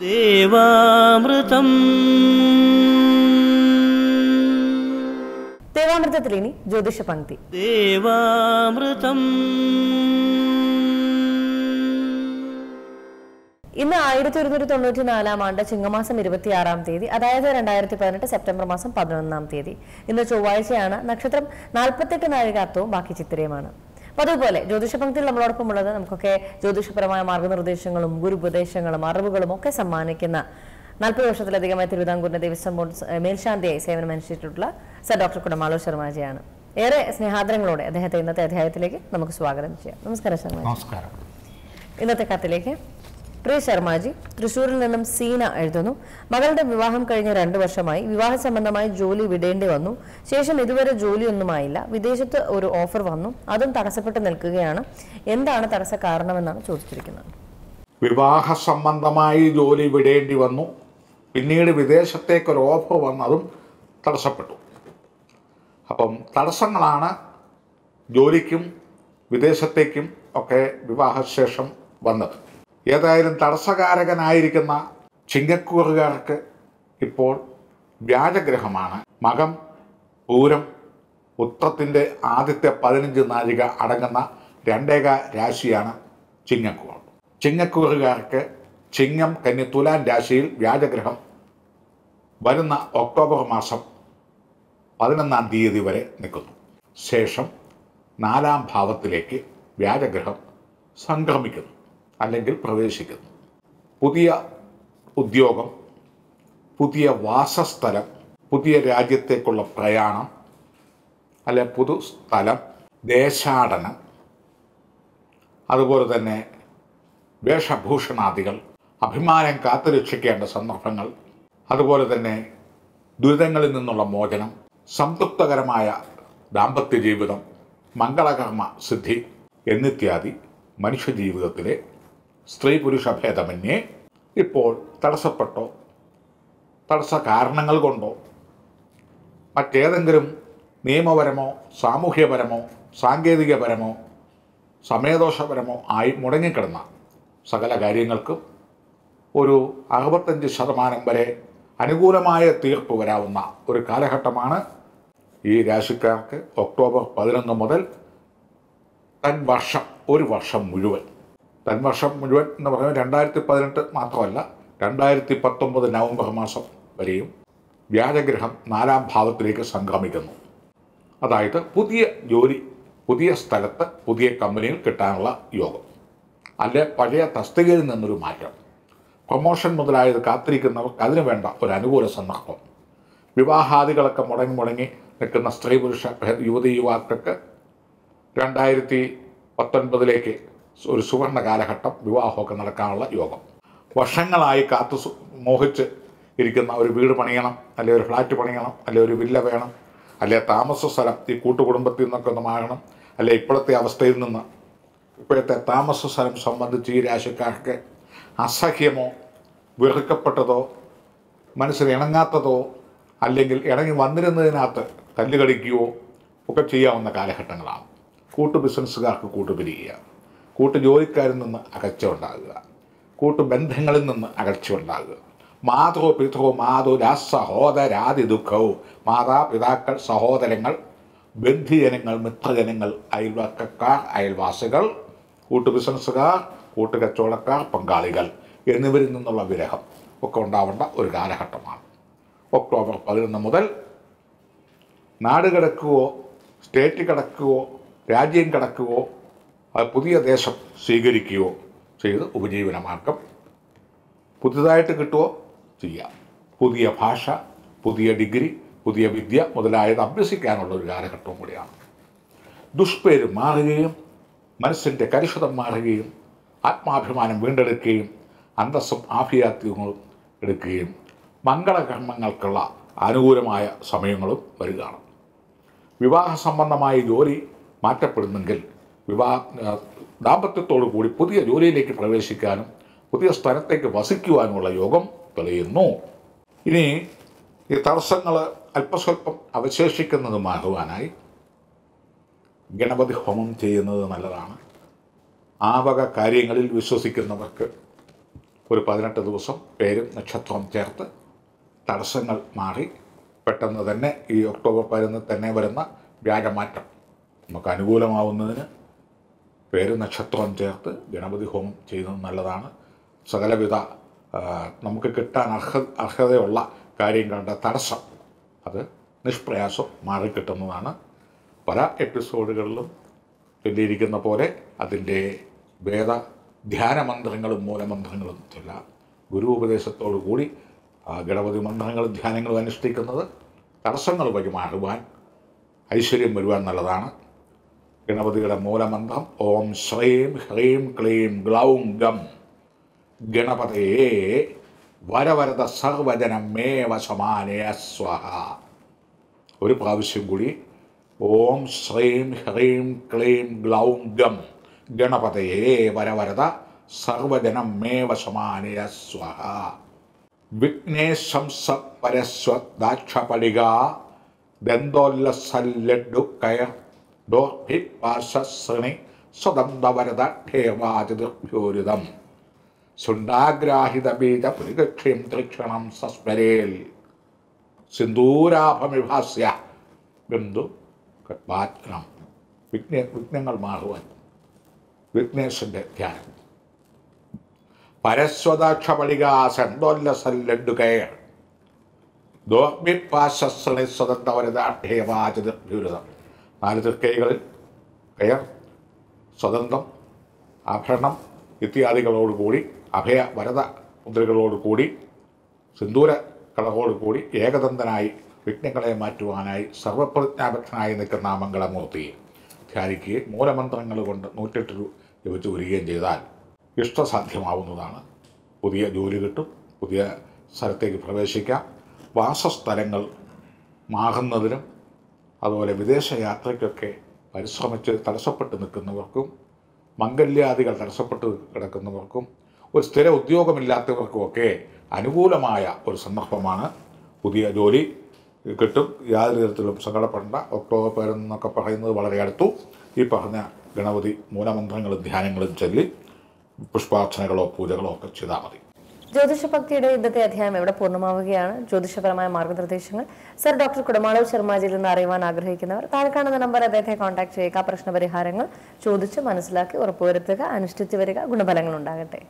ദേവാമൃതം. ദേവാമൃതത്തിൽ ഇനി ജ്യോതിഷ പങ്ക്തി ദേവാമൃതം. ഇന്ന് ആയിരത്തി ഒരുന്നൂറ്റി തൊണ്ണൂറ്റി നാലാം ആണ്ട് ചിങ്ങമാസം ഇരുപത്തിയാറാം തീയതി അതായത് രണ്ടായിരത്തി പതിനെട്ട് സെപ്റ്റംബർ മാസം പതിനൊന്നാം തീയതി. ഇന്ന് ചൊവ്വാഴ്ചയാണ് നക്ഷത്രം നാൽപ്പത്തെട്ട് നാഴികാത്വവും ബാക്കി ചിത്തിരയുമാണ് അപ്പൊ അതുപോലെ ജ്യോതിഷ പങ്ക്തിയിൽ നമ്മളോടൊപ്പം ഉള്ളത് നമുക്കൊക്കെ ജ്യോതിഷപരമായ മാർഗനിർദ്ദേശങ്ങളും ഗുരുപദേശങ്ങളും അറിവുകളും ഒക്കെ സമ്മാനിക്കുന്ന നാൽപ്പത് വർഷത്തിലധികമായി തിരുവിതാംകൂറിന്റെ ദേവസ്വം ബോർഡ് മേൽശാന്തിയായി സേവനം അനുഷ്ഠിച്ചിട്ടുള്ള സർ ഡോക്ടർ കുടമാളു ശർമാജിയാണ് ഏറെ സ്നേഹാദരങ്ങളോടെ അദ്ദേഹത്തെ ഇന്നത്തെ അധ്യായത്തിലേക്ക് നമുക്ക് സ്വാഗതം ചെയ്യാം. നമസ്കാരം ശർമാജി നമസ്കാരം. ഇന്നത്തെ കത്തിലേക്ക് പ്രിയ ശർമാജി തൃശൂരിൽ നിന്നും സീന എഴുതുന്നു. മകളുടെ വിവാഹം കഴിഞ്ഞ രണ്ടു വർഷമായി വിവാഹ സംബന്ധമായി ജോലി വിടേണ്ടി വന്നു. ശേഷം ഇതുവരെ ജോലിയൊന്നുമായില്ല. വിദേശത്ത് ഒരു ഓഫർ വന്നു. അതും തടസ്സപ്പെട്ട് നിൽക്കുകയാണ്. എന്താണ് തടസ്സ കാരണമെന്നാണ് ചോദിച്ചിരിക്കുന്നത്. വിവാഹ സംബന്ധമായി ജോലി വിടേണ്ടി വന്നു. പിന്നീട് വിദേശത്തേക്ക് ഒരു ഓഫർ വന്നതും തടസ്സപ്പെട്ടു. അപ്പം തടസ്സങ്ങളാണ് ജോലിക്കും വിദേശത്തേക്കും ഒക്കെ വിവാഹശേഷം വന്നത്. ഏതായാലും തടസ്സകാരകനായിരിക്കുന്ന ചിങ്ങക്കൂറുകാർക്ക് ഇപ്പോൾ വ്യാജഗ്രഹമാണ്. മകം പൂരം ഉത്രത്തിന്റെ ആദ്യത്തെ പതിനഞ്ച് നാഴിക അടങ്ങുന്ന രണ്ടേക രാശിയാണ് ചിങ്ങക്കൂർ. ചിങ്ങക്കൂറുകാർക്ക് ചിങ്ങം കന്നി തുലാൻ രാശിയിൽ വ്യാജഗ്രഹം വരുന്ന ഒക്ടോബർ മാസം പതിനൊന്നാം തീയതി വരെ നിൽക്കുന്നു. ശേഷം നാലാം ഭാവത്തിലേക്ക് വ്യാജഗ്രഹം സംക്രമിക്കുന്നു. അല്ലെങ്കിൽ പ്രവേശിക്കുന്നു. പുതിയ ഉദ്യോഗം പുതിയ വാസസ്ഥലം പുതിയ രാജ്യത്തേക്കുള്ള പ്രയാണം അല്ലെ പുതു സ്ഥലം ദേശാടനം അതുപോലെ തന്നെ വേഷഭൂഷണാദികൾ അഭിമാനം കാത്തുരക്ഷിക്കേണ്ട സന്ദർഭങ്ങൾ അതുപോലെ തന്നെ ദുരിതങ്ങളിൽ നിന്നുള്ള മോചനം സംതൃപ്തകരമായ ദാമ്പത്യ ജീവിതം മംഗളകർമ്മ സിദ്ധി എന്നിത്യാദി മനുഷ്യജീവിതത്തിലെ സ്ത്രീ പുരുഷ ഭേദമന്യേ ഇപ്പോൾ തടസ്സപ്പെട്ടോ? തടസ്സ കാരണങ്ങൾ കൊണ്ടോ? മറ്റേതെങ്കിലും നിയമപരമോ സാമൂഹ്യപരമോ സാങ്കേതികപരമോ സമയദോഷപരമോ ആയി മുടങ്ങിക്കിടന്ന സകല കാര്യങ്ങൾക്കും ഒരു അറുപത്തഞ്ച് ശതമാനം വരെ അനുകൂലമായ തീർപ്പ് വരാവുന്ന ഒരു കാലഘട്ടമാണ് ഈ രാശിക്കാർക്ക് ഒക്ടോബർ പതിനൊന്ന് മുതൽ തൻ വർഷം ഒരു വർഷം മുഴുവൻ. തൻ വർഷം മുഴുവൻ എന്ന് പറയുന്നത് രണ്ടായിരത്തി പതിനെട്ട് മാത്രമല്ല രണ്ടായിരത്തി പത്തൊമ്പത് നവംബർ മാസം വരെയും വ്യാജഗ്രഹം നാലാം ഭാവത്തിലേക്ക് സംക്രമിക്കുന്നു. അതായത് പുതിയ ജോലി പുതിയ സ്ഥലത്ത് പുതിയ കമ്പനിയിൽ കിട്ടാനുള്ള യോഗം. അല്ലെ പഴയ തസ്തികയിൽ നിന്നൊരു മാറ്റം. പ്രൊമോഷൻ മുതലായത് കാത്തിരിക്കുന്നവർക്ക് അതിനു വേണ്ട ഒരു അനുകൂല സന്ദർഭം. വിവാഹാദികളൊക്കെ മുടങ്ങി മുടങ്ങി നിൽക്കുന്ന സ്ത്രീ പുരുഷ യുവതി യുവാക്കൾക്ക് രണ്ടായിരത്തി പത്തൊൻപതിലേക്ക് ഒരു സുവർണ കാലഘട്ടം വിവാഹമൊക്കെ നടക്കാനുള്ള യോഗം. വർഷങ്ങളായി കാത്തു മോഹിച്ച് ഇരിക്കുന്ന ഒരു വീട് പണിയണം അല്ലെ ഒരു ഫ്ലാറ്റ് പണിയണം അല്ലെ ഒരു വില്ല വേണം അല്ലെ താമസ സ്ഥലം ഈ കൂട്ടുകുടുംബത്തിൽ നിന്നൊക്കെ ഒന്ന് മാറണം അല്ലെ ഇപ്പോഴത്തെ അവസ്ഥയിൽ നിന്ന് ഇപ്പോഴത്തെ താമസ സ്ഥലം സംബന്ധിച്ച് ഈ രാശിക്കാർക്ക് അസഹ്യമോ വെറുക്കപ്പെട്ടതോ മനസ്സിന് ഇണങ്ങാത്തതോ അല്ലെങ്കിൽ ഇണങ്ങി വന്നിരുന്നതിനകത്ത് കല്ലുകടിക്കുകയോ ഒക്കെ ചെയ്യാവുന്ന കാലഘട്ടങ്ങളാണ്. കൂട്ടു ബിസിനസ്സുകാർക്ക് കൂട്ടുപിരിയുക കൂട്ടു ജോലിക്കാരിൽ നിന്ന് അകച്ച ഉണ്ടാകുക കൂട്ടു ബന്ധങ്ങളിൽ നിന്ന് അകച്ച ഉണ്ടാകുക മാതോ പിതോ മാതുരാ സഹോദരാതി ദുഃഖവും മാതാപിതാക്കൾ സഹോദരങ്ങൾ ബന്ധുജനങ്ങൾ മിത്രജനങ്ങൾ അയൽവക്കക്കാർ അയൽവാസികൾ കൂട്ടു ബിസിനസ്സുകാർ കൂട്ടുകച്ചവടക്കാർ പങ്കാളികൾ എന്നിവരിൽ നിന്നുള്ള വിരഹം ഒക്കെ ഉണ്ടാവേണ്ട ഒരു കാലഘട്ടമാണ്. ഒക്ടോബർ പതിനൊന്ന് മുതൽ നാട് കിടക്കുകയോ സ്റ്റേറ്റ് കിടക്കുകയോ രാജ്യം കിടക്കുകയോ പുതിയ ദേശം സ്വീകരിക്കുകയോ ചെയ്ത് ഉപജീവനമാർഗം പുതുതായിട്ട് കിട്ടുമോ ചെയ്യാം. പുതിയ ഭാഷ പുതിയ ഡിഗ്രി പുതിയ വിദ്യ മുതലായത് അഭ്യസിക്കാനുള്ള ഒരു കാലഘട്ടവും കൂടിയാണ്. ദുഷ്പേര് മാറുകയും മനസ്സിന്റെ കലുഷിതം മാറുകയും ആത്മാഭിമാനം വീണ്ടെടുക്കുകയും അന്തസ്സും ആഭിയാത്യങ്ങളും എടുക്കുകയും മംഗളകർമ്മങ്ങൾക്കുള്ള അനുകൂലമായ സമയങ്ങളും വരികയാണ്. വിവാഹ സംബന്ധമായ ജോലി മാറ്റപ്പെടുന്നെങ്കിൽ വിവാഹ ദാമ്പത്യത്തോടു കൂടി പുതിയ ജോലിയിലേക്ക് പ്രവേശിക്കാനും പുതിയ സ്ഥലത്തേക്ക് വസിക്കുവാനുമുള്ള യോഗം തെളിയുന്നു. ഇനി ഈ തടസ്സങ്ങൾ അല്പസ്വല്പം അവശേഷിക്കുന്നത് മാറുവാനായി ഗണപതി ഹോമം ചെയ്യുന്നത് നല്ലതാണ്. ആ വക കാര്യങ്ങളിൽ വിശ്വസിക്കുന്നവർക്ക് ഒരു പതിനെട്ട് ദിവസം പേരും നക്ഷത്രവും ചേർത്ത് തടസ്സങ്ങൾ മാറി പെട്ടെന്ന് തന്നെ ഈ ഒക്ടോബർ പതിനൊന്ന് തന്നെ വരുന്ന വ്യാഴമാറ്റം. നമുക്ക് അനുകൂലമാവുന്നതിന് പേര് നക്ഷത്രം ചേർത്ത് ഗണപതി ഹോമം ചെയ്യുന്നത് നല്ലതാണ്. സകലവിധ നമുക്ക് കിട്ടാൻ അർഹ അർഹതയുള്ള കാര്യങ്ങളുടെ തടസ്സം അത് നിഷ്പ്രയാസം മാറിക്കിട്ടുന്നതാണ്. പല എപ്പിസോഡുകളിലും ചൊല്ലിയിരിക്കുന്ന പോലെ അതിന്റെ വേദ ധ്യാനമന്ത്രങ്ങളും മൂലമന്ത്രങ്ങളും ചൊല്ലാം ഗുരു ഉപദേശത്തോടു കൂടി ഗണപതി മന്ത്രങ്ങളും ധ്യാനങ്ങളും അനുഷ്ഠിക്കുന്നത് തടസ്സങ്ങൾ വഴി മാറുവാൻ ഐശ്വര്യം വരുവാൻ നല്ലതാണ്. ഗണപതിയുടെ മൂലമന്ത്രം. ഓം ശ്രീം ഹ്രീം ക്ലീം ഗ്ലൗം ഗം ഗണപതയെ വരവരത സർവജനം മേ വശമാനയ സ്വഹ ഒരു പ്രാവശ്യം കൂടി ഓം ശ്രീം ഹ്രീം ക്ലീം ഗ്ലൗം ഗം ഗണപതയെ വരവരത സർവജനം മേ വശമാനയ സ്വഹ വിഘ്നേശം സ പരസ്വ ദാക്ഷപടിക ദന്തോല്ലസല്ലഡു കയർ സ്വതന്തവരത ഠേവാചിർഭ്യോരിതം ശുണ്ടാഗ്രാഹിത ബീജ പുരികക്ഷ്യം തൃക്ഷണം സസ്മരേൽ. സിന്ദൂരാഭമിഭാസ്യ ബിന്ദു കട്പാത്രം വിഘ്ന വിഘ്നങ്ങൾ മാറുവാൻ. വിഘ്നേശന്റെ ധ്യാനം. പരസ്വദാക്ഷപളികാസന്തോല്ലസല്ലഡുകയർ ദോർഭിപാശശ്രണി സ്വതന്തവരതാഠേവാചിർഭ്യൂരിതം നാല് തൃക്കൈകളിൽ കയർ സ്വതന്ത്രം ആഭരണം ഇത്യാദികളോടുകൂടി അഭയ വരത മുദ്രകളോടുകൂടി സിന്ദൂര കളകോടുകൂടി ഏകദന്തനായി വിഘ്നങ്ങളെ മാറ്റുവാനായി സർവപ്രജ്ഞാപക്ഷനായി നിൽക്കുന്ന മംഗളമൂർത്തി ധ്യാനിക്കുകയും മൂലമന്ത്രങ്ങൾ കൊണ്ട് നൂറ്റെട്ട് ജപിച്ച് വരികയും ചെയ്താൽ ഇഷ്ടസാധ്യമാവുന്നതാണ്. പുതിയ ജോലി കിട്ടും പുതിയ സ്ഥലത്തേക്ക് പ്രവേശിക്കാം. വാസസ്ഥലങ്ങൾ മാറുന്നതിനും അതുപോലെ വിദേശ യാത്രയ്ക്കൊക്കെ പരിശ്രമിച്ച് തടസ്സപ്പെട്ട് നിൽക്കുന്നവർക്കും മംഗല്യാദികൾ തടസ്സപ്പെട്ട് കിടക്കുന്നവർക്കും ഒരു സ്ഥിര ഉദ്യോഗമില്ലാത്തവർക്കുമൊക്കെ അനുകൂലമായ ഒരു സന്ദർഭമാണ്. പുതിയ ജോലി കിട്ടും. യാതൊരു തരത്തിലും സങ്കടപ്പെടേണ്ട. ഒക്ടോബർ പതിനൊന്നൊക്കെ പറയുന്നത് വളരെ അടുത്തു. ഈ പറഞ്ഞ ഗണപതി മൂലമന്ത്രങ്ങളും ധ്യാനങ്ങളും ചൊല്ലി പുഷ്പാർച്ചനകളോ പൂജകളോ ഒക്കെ ചെയ്താൽ മതി. ജ്യോതിഷ ഭക്തിയുടെ ഇന്നത്തെ അധ്യായം ഇവിടെ പൂർണമാവുകയാണ്. ജ്യോതിഷപരമായ മാർഗനിർദ്ദേശങ്ങൾ സർ ഡോക്ടർ കുടമാളവ് ശർമാജിയിൽ നിന്ന് അറിയുവാൻ ആഗ്രഹിക്കുന്നവർ താഴെ കാണുന്ന നമ്പർ അദ്ദേഹത്തെ കോൺടാക്ട് ചെയ്യുക. പ്രശ്നപരിഹാരങ്ങൾ ചോദിച്ച് മനസ്സിലാക്കി ഉറപ്പുവരുത്തുക അനുഷ്ഠിച്ചു വരിക ഗുണഫലങ്ങൾ ഉണ്ടാകട്ടെ.